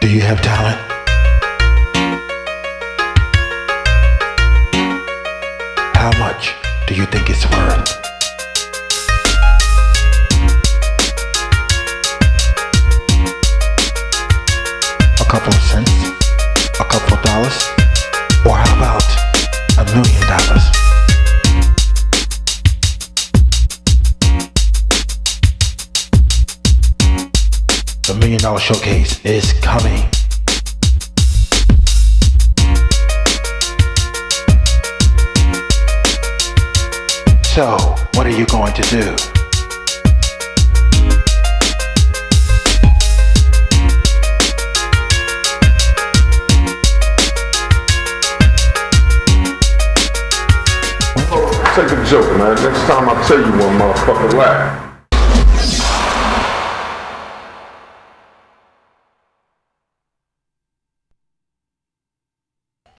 Do you have talent? How much do you think it's worth? A couple of cents? A couple of dollars? The Million Dollar Showcase is coming. So, what are you going to do? Take a joke, man. Next time I tell you one, motherfucker, laugh.